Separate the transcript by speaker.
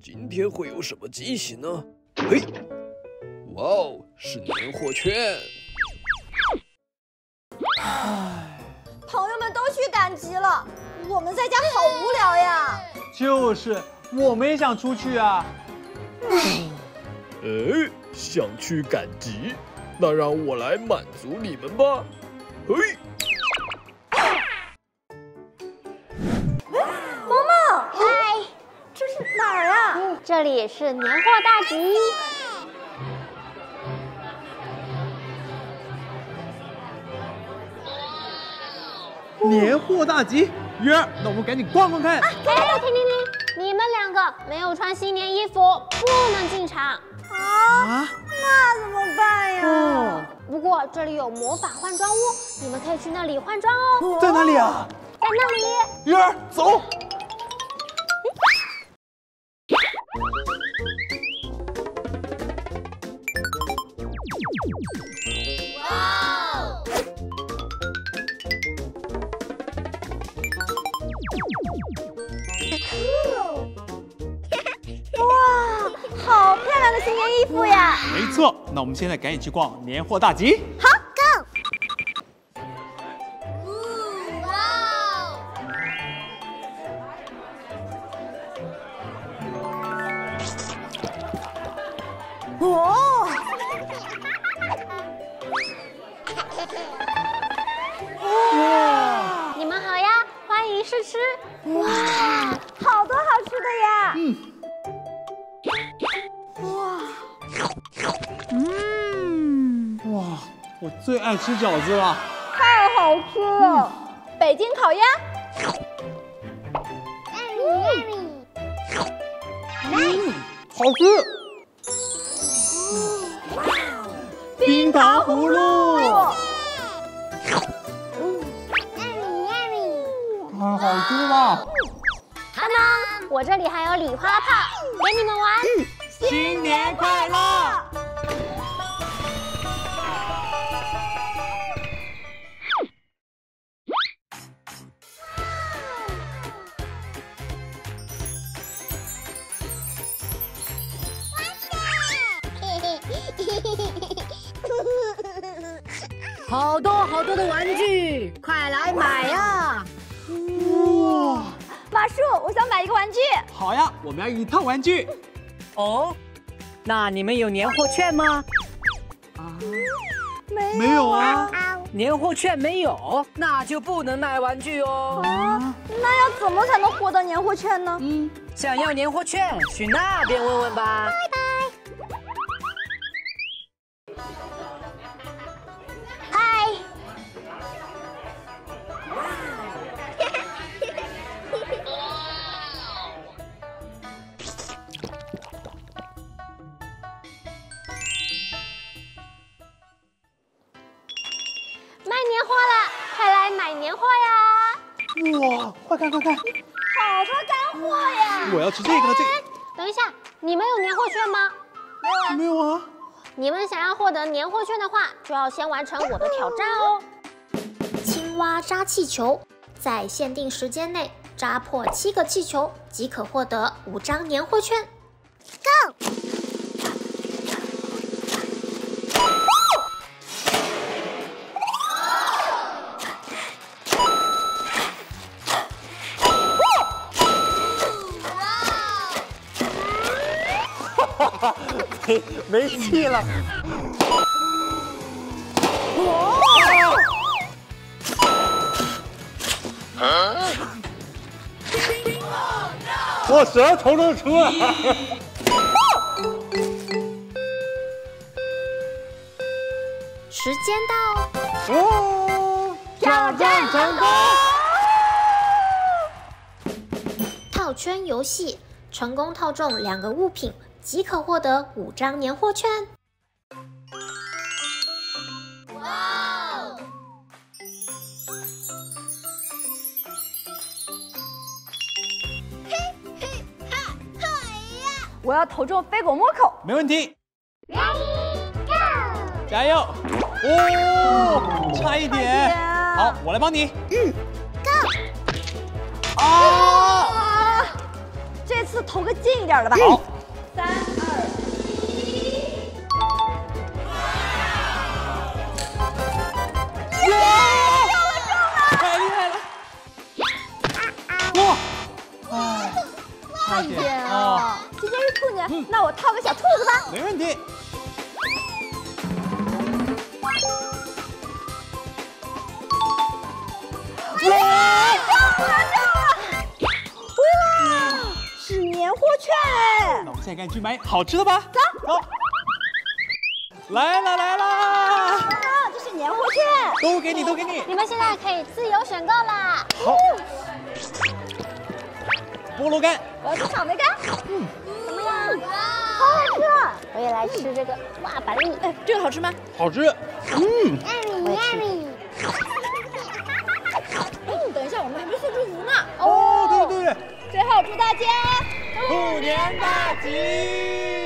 Speaker 1: 今天会有什么惊喜呢？嘿，哇哦，是年货券。
Speaker 2: 唉，朋友们都去赶集了，我们在家好无聊呀。
Speaker 3: 就是，我们也想出去啊。
Speaker 1: 哎，想去赶集，那让我来满足你们吧。嘿。
Speaker 4: 这里是年货大集，
Speaker 3: 年货大集，鱼儿，那我们赶紧逛逛看。
Speaker 4: 哎，停停停！你们两个没有穿新年衣服，不能进场。
Speaker 2: 啊？那怎么办呀？
Speaker 4: 不过这里有魔法换装屋，你们可以去那里换装哦。
Speaker 3: 在哪里啊？
Speaker 4: 在那里。
Speaker 3: 鱼儿，走。
Speaker 2: 服呀！
Speaker 3: 没错，那我们现在赶紧去逛年货大集。
Speaker 2: 好
Speaker 4: ，Go！
Speaker 2: 哇！
Speaker 4: 哇！你们好呀，欢迎试吃。
Speaker 2: 哇，
Speaker 3: 最爱吃饺子了，
Speaker 2: 太好吃了！北京烤鸭，
Speaker 3: 嗯，好吃。冰糖葫芦，太好吃了。
Speaker 4: 哈喽，我这里还有礼花炮，给你们玩。
Speaker 3: 新
Speaker 5: 好多好多的玩具，快来买呀！
Speaker 2: 哇，马叔，我想买一个玩具。
Speaker 3: 好呀，我们要一套玩具。
Speaker 5: 哦，那你们有年货券吗？
Speaker 2: 啊，
Speaker 3: 没没有啊。
Speaker 5: 年货券没有，那就不能买玩具哦。
Speaker 2: 啊，那要怎么才能获得年货券呢？
Speaker 5: 嗯，想要年货券，去那边问问吧。
Speaker 3: 哇，快看快看，好
Speaker 2: 多干货呀！
Speaker 3: 我要吃这个了，这。
Speaker 4: 等一下，你们有年货券吗？
Speaker 2: 没有啊，
Speaker 3: 没有啊。
Speaker 4: 你们想要获得年货券的话，就要先完成我的挑战哦。青蛙扎气球，在限定时间内扎破七个气球，即可获得五张年货券。Go！
Speaker 3: 没气了！我舌头都出来了！
Speaker 4: 时间到！
Speaker 2: 哦，挑战成功！
Speaker 4: 套圈游戏成功套中两个物品。即可获得五张年货券。哇哦！
Speaker 2: 嘿嘿哈哈呀！我要投中飞狗摸口，
Speaker 3: 没问题。
Speaker 4: Ready go！
Speaker 3: 加油！哦，差一点。好，我来帮你。
Speaker 2: 嗯，Go！
Speaker 3: 啊！
Speaker 2: 这次投个近一点的吧。
Speaker 3: 好，
Speaker 2: 那我套个小兔子吧。
Speaker 3: 没问题。
Speaker 2: 哇，中了中了！哇是年货券哎！
Speaker 3: 那我们现在赶紧去买好吃的吧。走，走。来了来了，
Speaker 2: 啊，这是年货券。
Speaker 3: 都给你都给你。
Speaker 4: 你们现在可以自由选购啦。
Speaker 3: 好，菠萝干，
Speaker 2: 我要吃草莓干，
Speaker 4: 怎
Speaker 2: 好好吃啊！
Speaker 4: 我也来吃这个哇板栗。
Speaker 2: 哎，这个好吃吗？
Speaker 3: 好吃。嗯，
Speaker 4: 我也吃。
Speaker 2: 嗯，等一下，我们还没送祝福呢。
Speaker 3: 哦，对对对，
Speaker 2: 最后祝大家
Speaker 3: 兔年大吉！